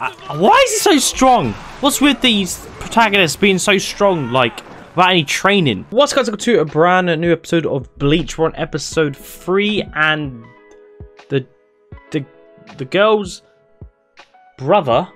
Uh, why is he so strong? What's with these protagonists being so strong, like, without any training? What's guys, welcome to a brand new episode of Bleach. We're on episode 3, and the, the, the girl's brother,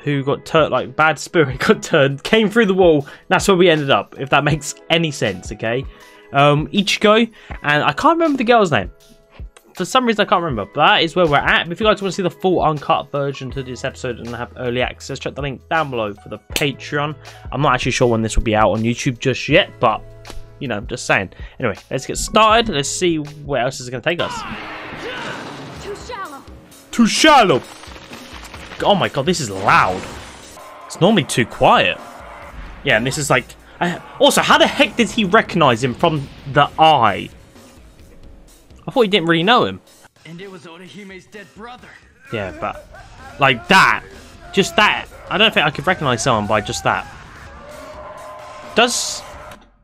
who got turned, like, bad spirit got turned, came through the wall. That's where we ended up, if that makes any sense, okay? Um, Ichigo, and I can't remember the girl's name for some reason I can't remember. But that is where we're at. If you guys want to see the full uncut version to this episode and have early access, check the link down below for the Patreon. I'm not actually sure when this will be out on YouTube just yet, but you know, I'm just saying. Anyway, let's get started. Let's see where else is it going to take us. Too shallow. Too shallow. Oh my god, this is loud. It's normally too quiet. Yeah, and this is like. I, also, how the heck did he recognize him from the eye? I thought he didn't really know him. And it was Orihime's dead brother. Yeah, but like that, just that. I don't think I could recognize someone by just that. Does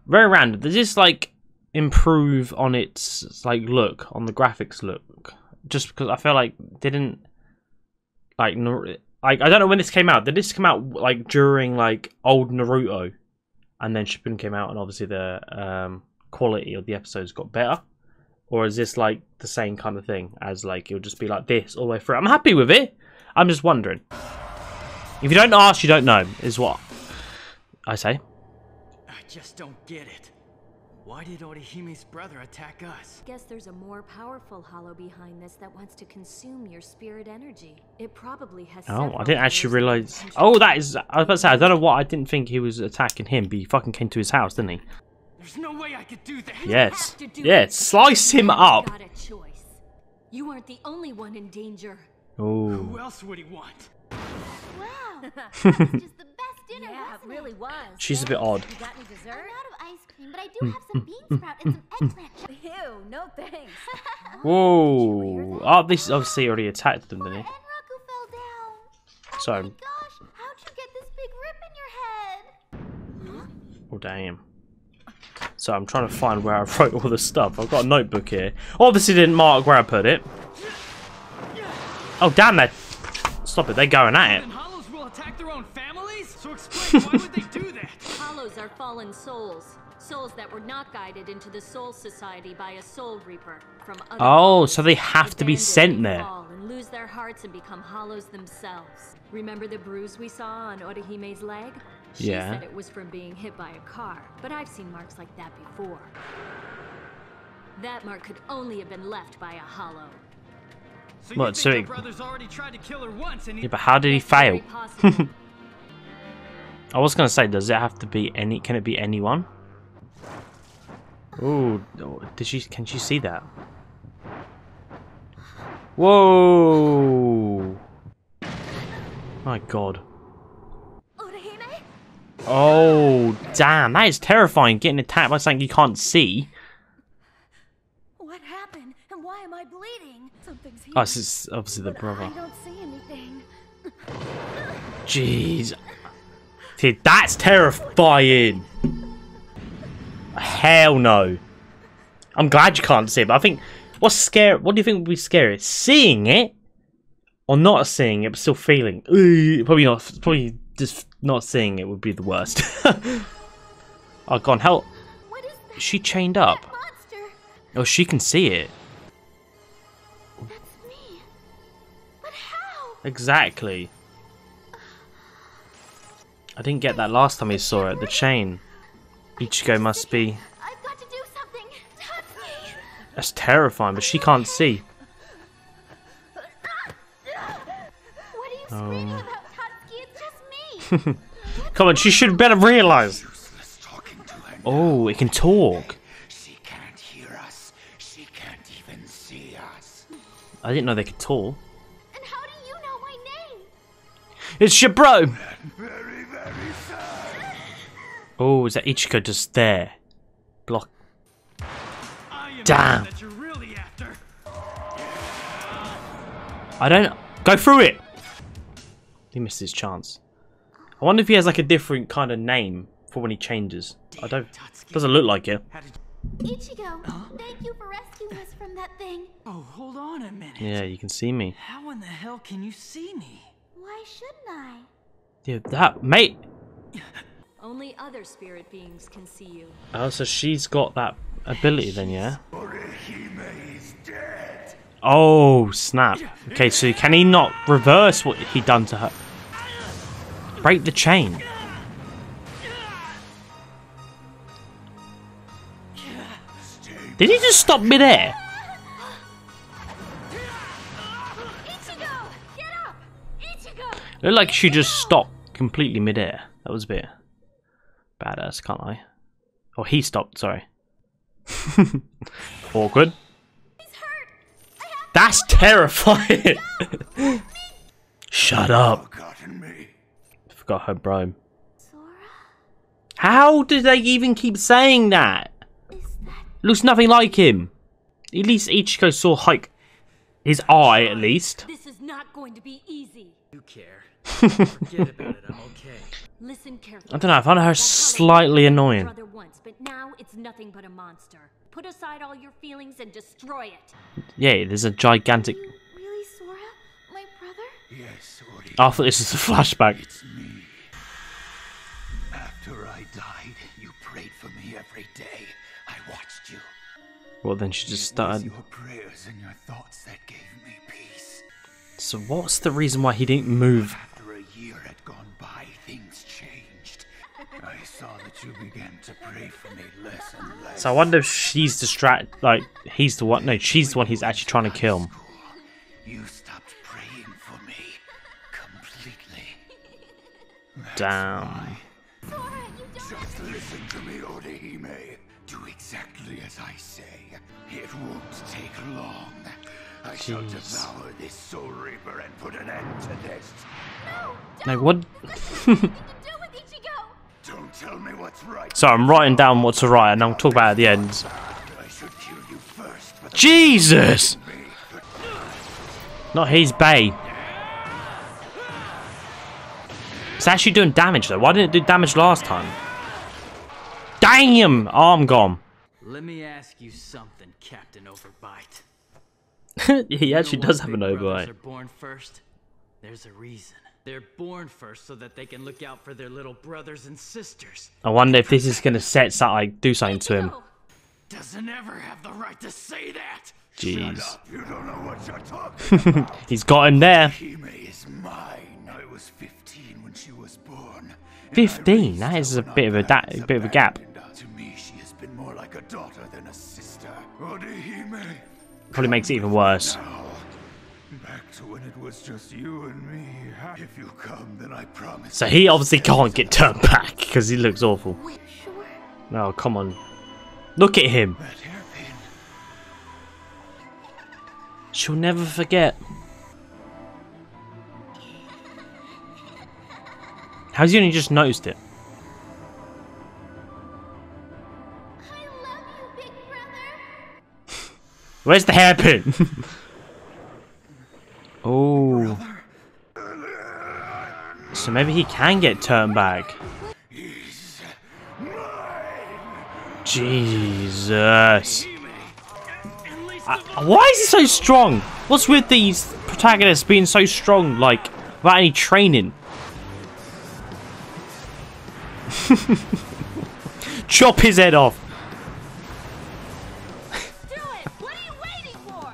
very random. Does this like improve on its like look on the graphics look? Just because I feel like didn't like like I don't know when this came out. Did this come out like during like old Naruto, and then Shippuden came out, and obviously the um, quality of the episodes got better or is this like the same kind of thing as like it'll just be like this all the way through? I'm happy with it. I'm just wondering. If you don't ask, you don't know, is what I say. I just don't get it. Why did Orihime's brother attack us? Guess there's a more powerful hollow behind this that wants to consume your spirit energy. It probably has. Oh, I didn't actually realize. Oh, that is. I was about to say, I don't know what I didn't think he was attacking him, but he fucking came to his house, didn't he? There's no way I could do that. Yes. do Yeah, it. slice him You up. Got a choice. You aren't the only one in danger. Oh. Who else would he want? Wow, just the best dinner, Yeah, it wasn't really was. She's a bit odd. You got any dessert? I'm out of ice cream, but I do hmm. have some bean sprout and some eggplant. Ew, no thanks. Whoa. Oh, this obviously already attacked them, didn't he? Enraku fell down. Oh Sorry. my gosh, how'd you get this big rip in your head? Oh, damn. So I'm trying to find where I wrote all the stuff. I've got a notebook here. Obviously didn't mark where I put it. Oh, damn it. Stop it, they're going at it. Hollows will attack their own families? So explain why would they do that? Hollows are fallen souls. Souls that were not guided into the Soul Society by a Soul Reaper from other Oh, so they have to be sent there. And lose their hearts and become hollows themselves. Remember the bruise we saw on Orihime's leg? She Yeah. said it was from being hit by a car, but I've seen marks like that before. That mark could only have been left by a hollow. So What, you so your brother's already tried to kill her once and he Yeah, but how did he fail? I was gonna say, does it have to be any? Can it be anyone? Ooh, oh, did she? Can she see that? Whoa! My God! Oh, damn! That is terrifying. Getting attacked by something you can't see. What happened? And why am I bleeding? Something's here. Oh, this is obviously the brother. I don't see anything. Jeez. Dude, that's terrifying. Hell no. I'm glad you can't see it, but I think what's scary? What do you think would be scary? Seeing it or not seeing it, but still feeling? Ooh, probably not. Probably just not seeing it would be the worst. oh, God, how is she chained up? Oh, she can see it. That's me. But how? Exactly. I didn't get that last time we saw it. The chain. Ichigo must be. I've got to do something. Tatsuki. That's terrifying, but she can't see. What are you screaming Um. Come on, she should better realize. useless talking to her. Oh, it can talk. She can't hear us. She can't even see us. I didn't know they could talk. and how do you know my name? It's your bro. Very, very sad. Oh, is that Ichigo just there? Block. Damn. the one that you're really. I don't. Go through it. He missed his chance. I wonder if he has like a different kind of name for when he changes. I don't. Tatsuki. Doesn't look like it. How did Ichigo, thank you for rescuing us from that thing. Oh, hold on a minute. Yeah, you can see me. How in the hell can you see me? why shouldn't I? Dude, that mate. Only other spirit beings can see you. Oh, so she's got that ability then, yeah? Orihime is dead. Oh, snap. Okay, so can he not reverse what he done to her? Break the chain. Did he just stop up! Ichigo! It looked like she just stopped completely midair. That was a bit badass, can't I? Oh, he stopped, sorry. Awkward. That's terrifying. Shut up. Forgotten me. Forgot her bro. Sora. How did they even keep saying that? Is that Looks nothing like him. At least Ichigo saw like his eye at least. This is not going to be easy. You care. Forget about it, I'm okay. Listen carefully. I don't know, I found her That's slightly annoying. Once, but now it's nothing but a monster. Put aside all your feelings and destroy it. Yeah, there's a gigantic. you really Sora? My brother? Yes, Ori. I thought this was a flashback. It's me. After I died, you prayed for me every day. I watched you. Well, then she just started. your prayers and your thoughts that gave me peace. So, what's the reason why he didn't move? After a year had gone by, things changed. I saw that you began to pray for me less and less. So, I wonder if she's distracted. Like, he's the one. No, she's the one he's actually trying to kill. Damn. Sora, you. Just listen to me. Do exactly as I say. It won't take long. I shall devour this Soul Reaper and put an end to this. No, No, what? do with Ichigo. Don't tell me what's right. So, I'm writing down what to write, and I'll talk about it at the end. I should kill you first Jesus! Not his bay. It's actually doing damage though. Why didn't it do damage last time? Damn! Arm gone. Let me ask you something, Captain Overbite. he actually You know does have an big brothers overbite. Are born first. There's a reason. They're born first so that they can look out for their little brothers and sisters. I wonder if this is gonna set something, like, do something to him. Doesn't ever have the right to say that. Jeez. You don't know what you're talking about. He's got him there. Hime is mine. I was 15 when she was born. 15? raised That her is a bit of a da- parents bit of a gap. To me, she has been more like a daughter than a sister. Orihime. Probably makes it even worse. Now, back to when it was just you and me. If you come, then I promise. So he obviously can't get turned back because he looks awful. Wait, sure. No, come on. Look at him. She'll never forget. How's he only just noticed it? You. Where's the hairpin? oh. So maybe he can get turned back. Jesus. Uh, why is he so strong? What's with these protagonists being so strong, like, without any training? Chop his head off. Do it. What are you waiting for?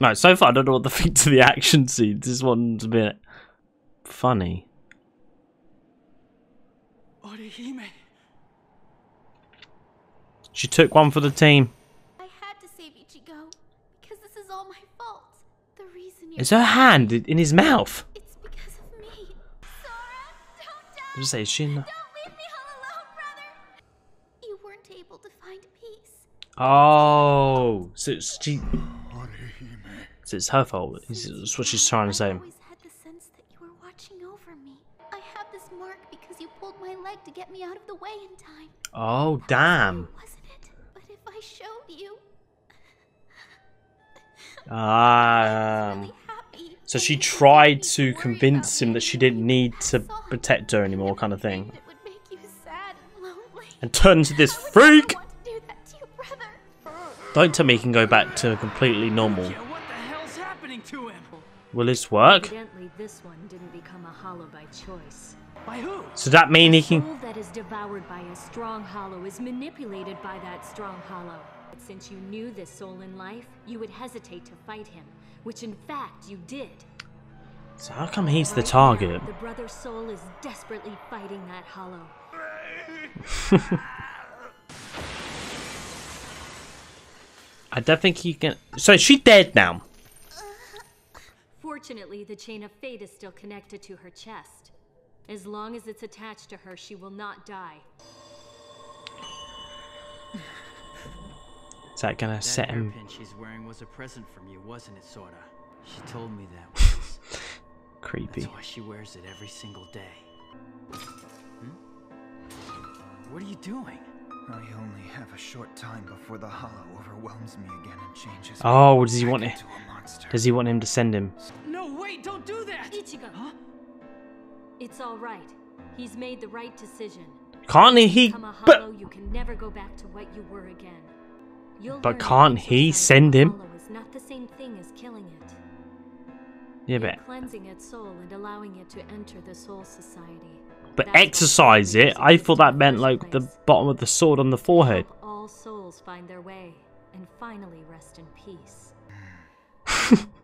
No, so far I don't know what the think to the action scenes. This one's a bit funny. Orihime. She took one for the team. I had to save Ichigo because this is all my fault. The reason you're Is her hand in in his mouth? Don't say? She. Don't leave me all alone, brother. You weren't able to find peace. Oh, so it's, she, so it's her fault. Is is what she's trying to say. I always had the sense that you were watching over me. I have this mark because you pulled my leg to get me out of the way in time. Oh, damn. Wasn't it? But if I showed you, Ah, um. so she tried to convince him that she didn't need to protect her anymore, kind of thing, It would make you sad and lonely. turn into this freak. never want to do that to you, brother. Don't tell me he can go back to completely normal. Yeah, what the hell happening to him? Will this work? This one didn't become a hollow by choice. By who? So that mean he can... soul that is devoured by a strong hollow is manipulated by that strong hollow. But since you knew this soul in life, you would hesitate to fight him, which in fact you did. So how come he's the target? the brother's soul is desperately fighting that hollow. I don't think he can... So is she dead now? Fortunately, the chain of fate is still connected to her chest. As long as it's attached to her, she will not die. Is that gonna That set him... hairpin she's wearing was a present from you, wasn't it, Sora? She told me that once. Creepy. That's why she wears it every single day. Hmm? What are you doing? I only have a short time before the Hollow overwhelms me again and changes. Oh, does he want it? into a monster. Does he want him to send him? No, wait, don't do that! Ichigo! Huh? It's all right. He's made the right decision. Can't he... Become a But... you can never go back to what you were again. But can't he send him? not the same thing as killing it. Yeah, but... cleansing its soul and allowing it to enter the soul society. But That's exercise it? I thought that meant like the bottom of the sword on the forehead. All souls find their way and finally rest in peace.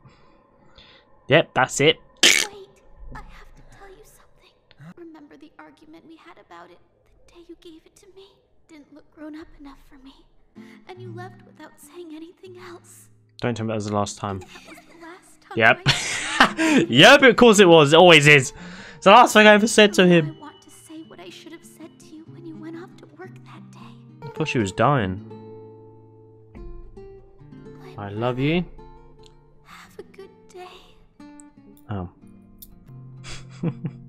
Yep, that's it. Wait, I have to tell you something. Remember the argument we had about it the day you gave it to me? Didn't look grown up enough for me. And you left without saying anything else. Don't tell me that was the last time. The last time. Yep. Yep, of course it was. It always is. It's the last thing I ever said to him. I want to say what I should have said to you when you went off to work that day. I thought she was dying. I love you. Have a good day. Oh.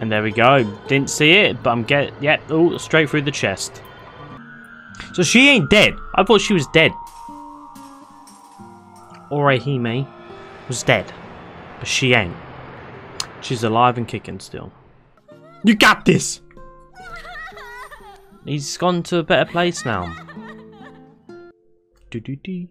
and there we go. Didn't see it, but I'm get yep, oh, straight through the chest. So she ain't dead. I thought she was dead. Orihime was dead. But she ain't. She's alive and kicking still. You got this! He's gone to a better place now. Do do do.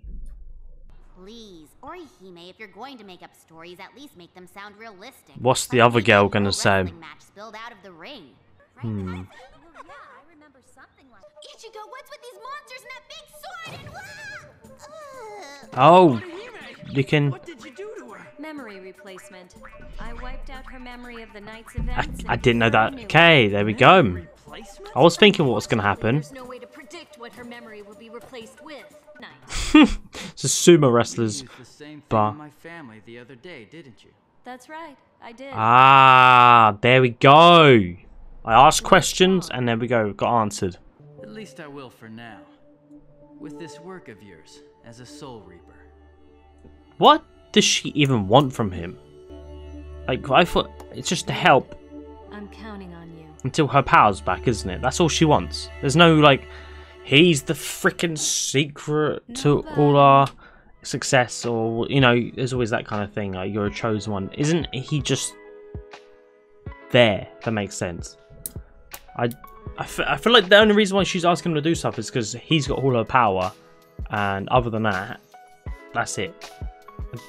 Please, Orihime, if you're going to make up stories, at least make them sound realistic. What's the Like other girl gonna say? Match spilled out of the ring. Hmm. yeah, I remember something like Ichigo, what's with these monsters and that big sword and Oh, you can. What did you do to her? Memory replacement. I wiped out her memory of the night's events. I and didn't know gave her a that. Okay, there we go. I was thinking what was going to happen. There's no way to predict what her memory will be replaced with. Night. It's a sumo wrestlers. You the same bar. in my family the other day, didn't you? That's right. I did. Ah, there we go. I asked questions and there we go. Got answered. At least I will for now. With this work of yours as a Soul Reaper. What does she even want from him? Like, I thought it's just to help I'm counting on you. until her power's back, isn't it? That's all she wants. There's no, like, he's the freaking secret to all our success, or, you know, there's always that kind of thing. Like, you're a chosen one. Isn't he just there? That makes sense. I, I, f- I feel like the only reason why she's asking him to do stuff is because he's got all her power, and other than that, that's it.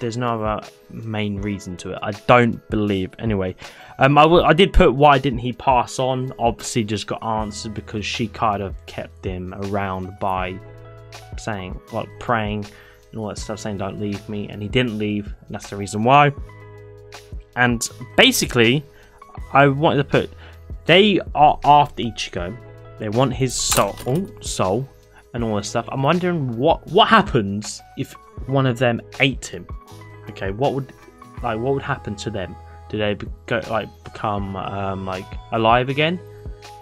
There's no other main reason to it. I don't believe. Anyway, um, I, w- I did put why didn't he pass on? Obviously, just got answered because she kind of kept him around by saying, like, praying and all that stuff, saying, don't leave me. And he didn't leave, and that's the reason why. And basically, I wanted to put they are after Ichigo. They want his soul, soul, and all this stuff. I'm wondering what what happens if one of them ate him. Okay, what would like what would happen to them? Do they be- go like become um, like alive again?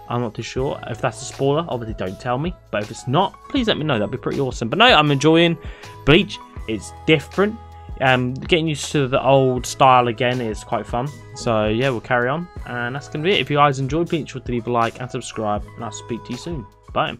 I'm not too sure. If that's a spoiler, obviously don't tell me. But if it's not, please let me know. That'd be pretty awesome. But no, I'm enjoying Bleach. It's different. Um, getting used to the old style again is quite fun. So yeah, we'll carry on. And that's gonna be it. If you guys enjoyed Bleach, would leave a like and subscribe. And I'll speak to you soon. Bye.